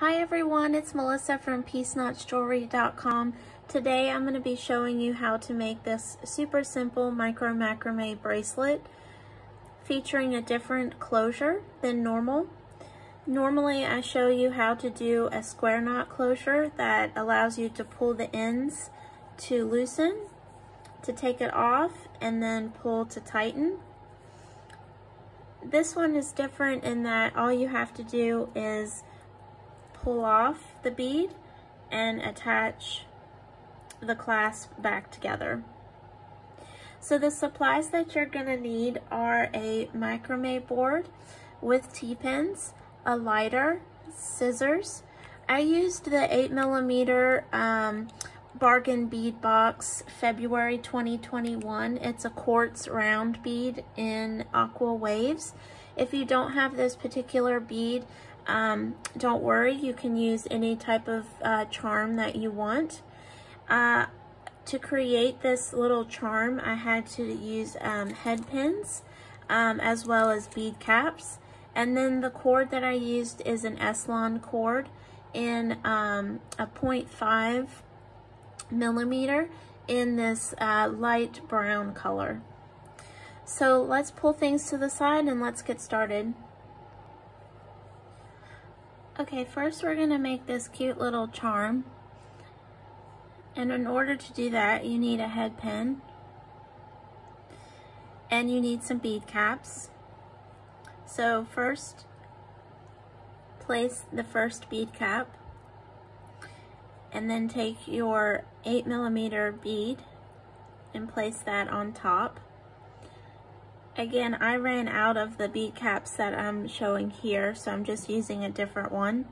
Hi everyone, it's Melissa from PeaceKnotsJewelry.com. Today I'm going to be showing you how to make this super simple micro macrame bracelet featuring a different closure than normal. Normally I show you how to do a square knot closure that allows you to pull the ends to loosen, to take it off, and then pull to tighten. This one is different in that all you have to do is pull off the bead and attach the clasp back together. So the supplies that you're gonna need are a macrame board with T-pins, a lighter, scissors. I used the eight millimeter um, bargain bead box February 2021. It's a quartz round bead in aqua waves. If you don't have this particular bead, um, don't worry, you can use any type of uh, charm that you want. Uh, to create this little charm, I had to use um, head pins um, as well as bead caps. And then the cord that I used is an S-Lon cord in um, a 0.5 millimeter in this uh, light brown color. So let's pull things to the side and let's get started. Okay, first we're gonna make this cute little charm. And in order to do that, you need a head pin. And you need some bead caps. So first, place the first bead cap. And then take your 8 millimeter bead and place that on top. Again, I ran out of the bead caps that I'm showing here, so I'm just using a different one.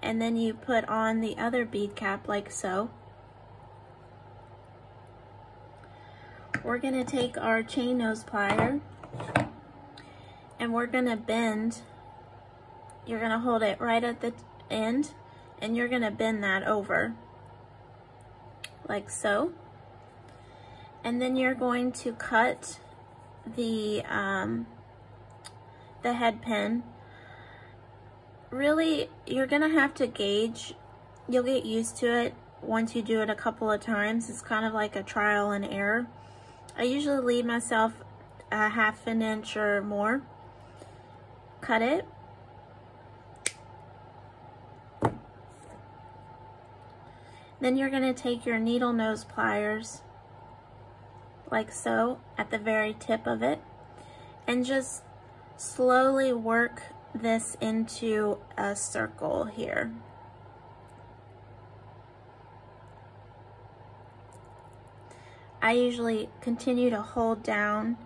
And then you put on the other bead cap like so. We're gonna take our chain nose plier and we're gonna bend. You're gonna hold it right at the end and you're gonna bend that over like so. And then you're going to cut the, um, the head pin, really, you're gonna have to gauge. You'll get used to it once you do it a couple of times. It's kind of like a trial and error. I usually leave myself a half an inch or more. Cut it. Then you're gonna take your needle nose pliers like so at the very tip of it and just slowly work this into a circle here. I usually continue to hold down.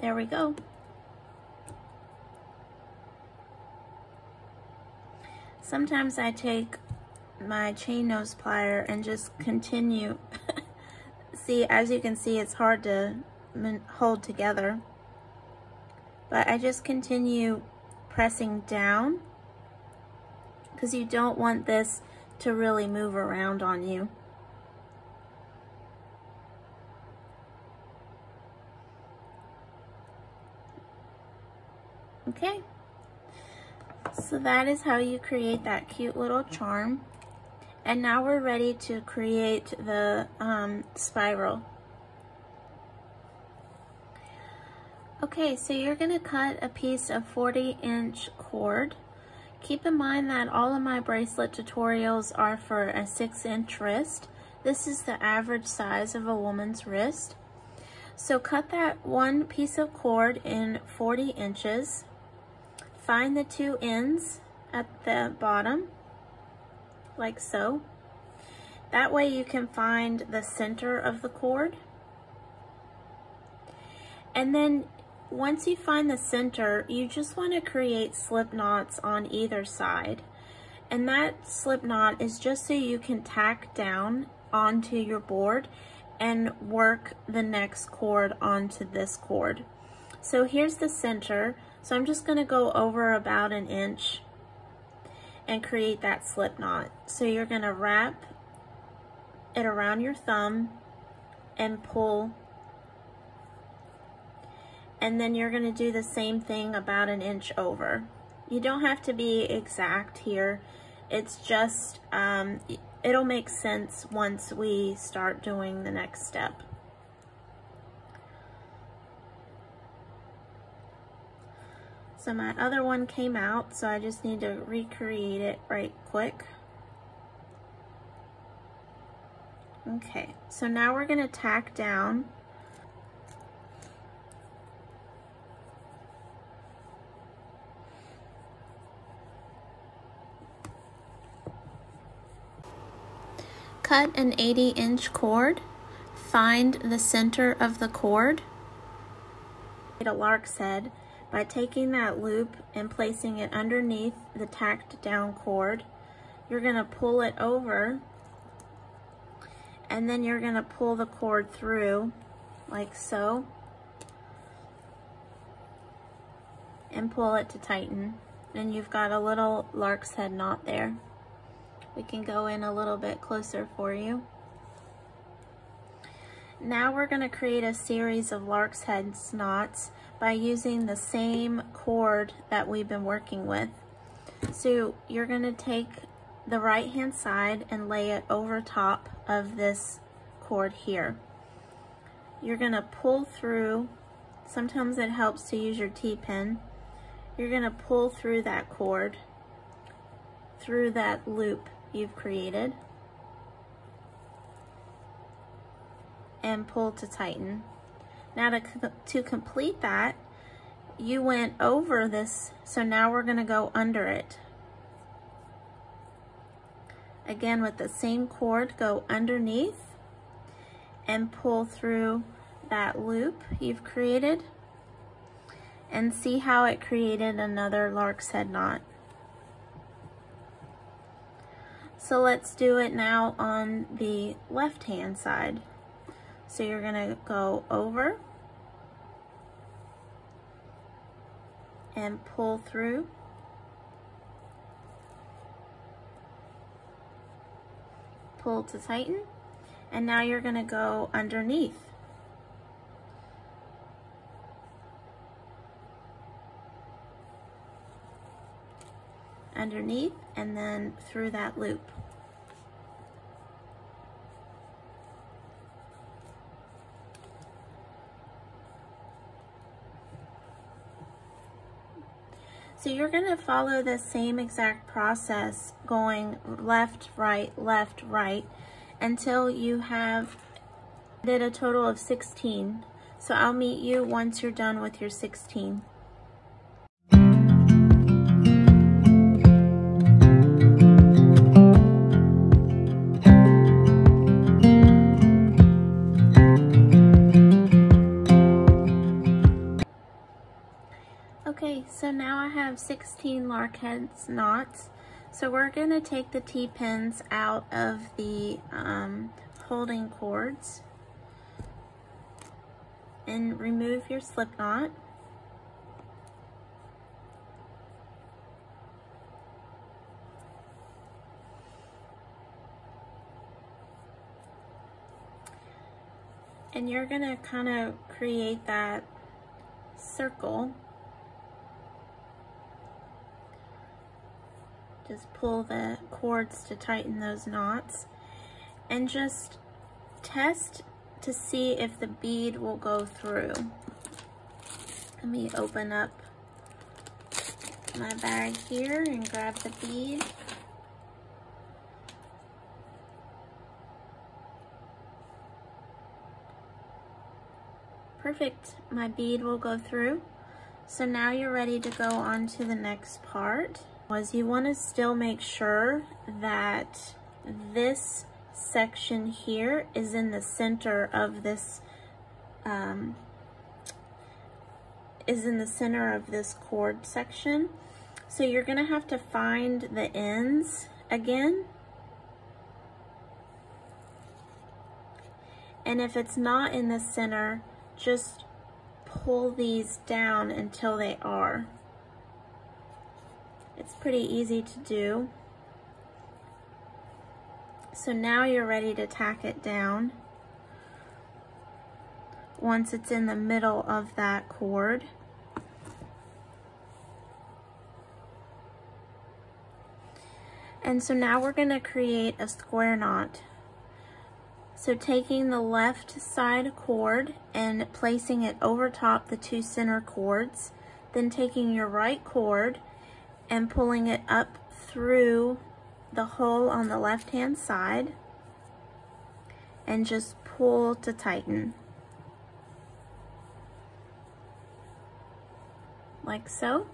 There we go. Sometimes I take my chain nose plier and just continue. see, as you can see, it's hard to hold together. But I just continue pressing down because you don't want this to really move around on you. Okay, so that is how you create that cute little charm. And now we're ready to create the um, spiral. Okay, so you're gonna cut a piece of 40 inch cord. Keep in mind that all of my bracelet tutorials are for a six inch wrist. This is the average size of a woman's wrist. So cut that one piece of cord in 40 inches. Find the two ends at the bottom like so. That way you can find the center of the cord. And then once you find the center, you just want to create slip knots on either side. And that slip knot is just so you can tack down onto your board and work the next cord onto this cord. So here's the center. So I'm just gonna go over about an inch and create that slip knot. So you're gonna wrap it around your thumb and pull and then you're gonna do the same thing about an inch over. You don't have to be exact here. It's just, um, it'll make sense once we start doing the next step. So my other one came out, so I just need to recreate it right quick. Okay, so now we're gonna tack down Cut an 80 inch cord, find the center of the cord, a lark's head by taking that loop and placing it underneath the tacked down cord. You're gonna pull it over and then you're gonna pull the cord through like so and pull it to tighten and you've got a little lark's head knot there. We can go in a little bit closer for you. Now we're going to create a series of lark's head knots by using the same cord that we've been working with. So you're going to take the right hand side and lay it over top of this cord here. You're going to pull through, sometimes it helps to use your T-pin. You're going to pull through that cord, through that loop you've created, and pull to tighten. Now to, to complete that, you went over this, so now we're gonna go under it. Again, with the same cord, go underneath and pull through that loop you've created and see how it created another lark's head knot. So let's do it now on the left hand side. So you're gonna go over and pull through. Pull to tighten. And now you're gonna go underneath. Underneath and then through that loop. So you're gonna follow the same exact process going left, right, left, right until you have did a total of 16. So I'll meet you once you're done with your 16. Now I have 16 Larkheads knots. So we're going to take the T-pins out of the um, holding cords and remove your slip knot. And you're going to kind of create that circle Just pull the cords to tighten those knots and just test to see if the bead will go through. Let me open up my bag here and grab the bead. Perfect, my bead will go through. So now you're ready to go on to the next part was you want to still make sure that this section here is in the center of this um, is in the center of this cord section. So you're gonna have to find the ends again. And if it's not in the center, just pull these down until they are. It's pretty easy to do. So now you're ready to tack it down. once it's in the middle of that cord. And so now we're gonna create a square knot. So taking the left side cord and placing it over top the two center cords, then taking your right cord and pulling it up through the hole on the left hand side and just pull to tighten. Like so.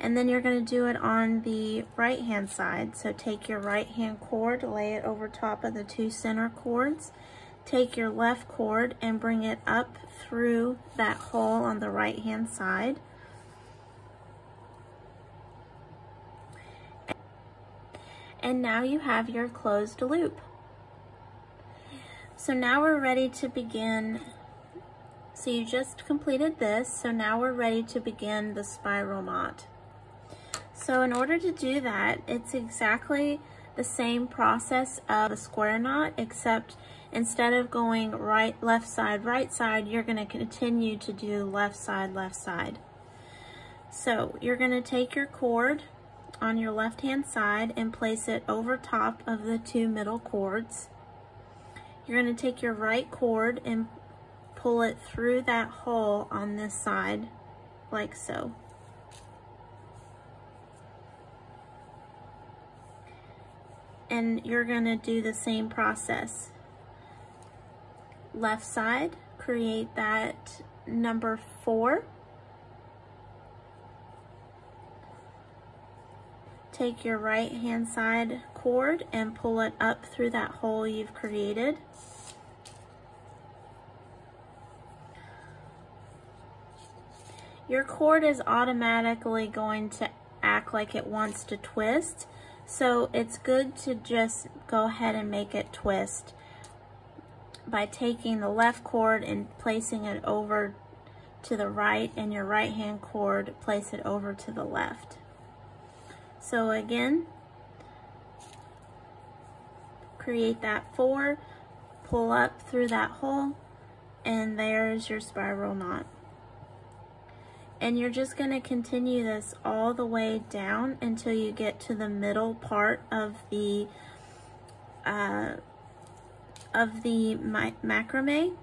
And then you're gonna do it on the right hand side. So take your right hand cord, lay it over top of the two center cords. Take your left cord and bring it up through that hole on the right hand side. And now you have your closed loop. So now we're ready to begin. So you just completed this, so now we're ready to begin the spiral knot. So in order to do that, it's exactly the same process of a square knot, except instead of going right, left side, right side, you're gonna continue to do left side, left side. So you're gonna take your cord on your left hand side and place it over top of the two middle cords. You're gonna take your right cord and pull it through that hole on this side, like so. and you're gonna do the same process. Left side, create that number four. Take your right hand side cord and pull it up through that hole you've created. Your cord is automatically going to act like it wants to twist. So it's good to just go ahead and make it twist by taking the left cord and placing it over to the right and your right hand cord, place it over to the left. So again, create that four, pull up through that hole, and there's your spiral knot. And you're just going to continue this all the way down until you get to the middle part of the uh, of the macrame.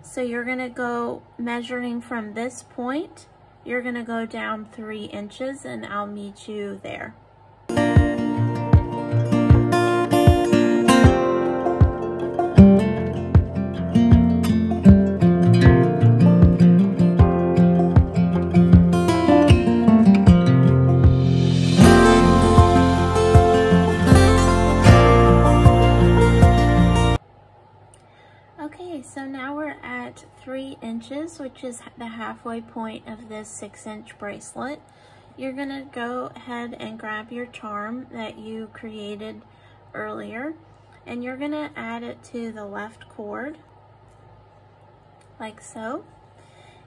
So you're going to go measuring from this point, you're to go down three inches and I'll meet you there. Inches, which is the halfway point of this six inch bracelet, you're gonna go ahead and grab your charm that you created earlier, and you're gonna add it to the left cord, like so.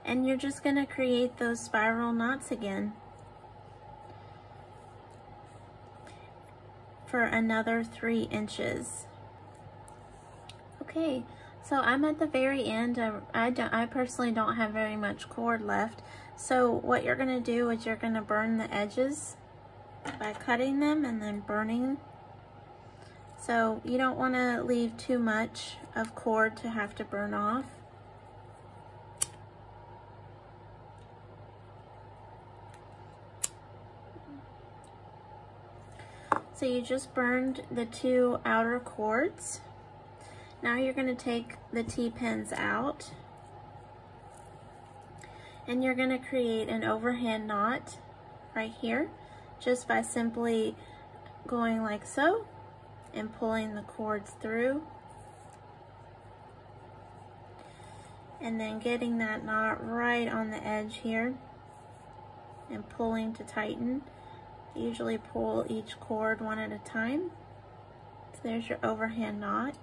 And you're just gonna create those spiral knots again. for another three inches. Okay, so I'm at the very end. I, I, don't, I personally don't have very much cord left. So what you're going to do is you're going to burn the edges by cutting them and then burning. So you don't want to leave too much of cord to have to burn off. So you just burned the two outer cords. Now you're going to take the T-pins out and you're going to create an overhand knot right here just by simply going like so and pulling the cords through and then getting that knot right on the edge here and pulling to tighten. Usually pull each cord one at a time. So there's your overhand knot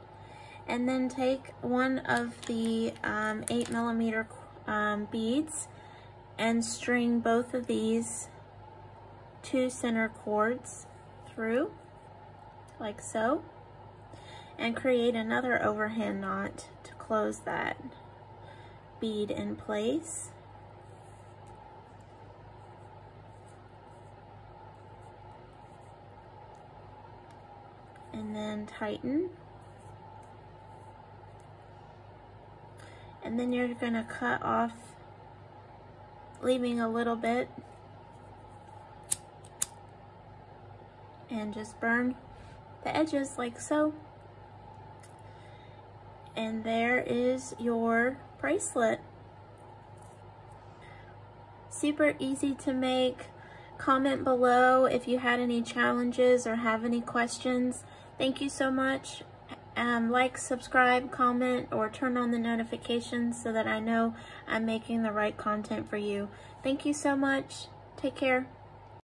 and then take one of the um, 8 millimeter um, beads and string both of these two center cords through like so and create another overhand knot to close that bead in place. And then tighten. And then you're gonna cut off, leaving a little bit. And just burn the edges like so. And there is your bracelet. Super easy to make. Comment below if you had any challenges or have any questions. Thank you so much. Um, like, subscribe, comment, or turn on the notifications so that I know I'm making the right content for you. Thank you so much. Take care.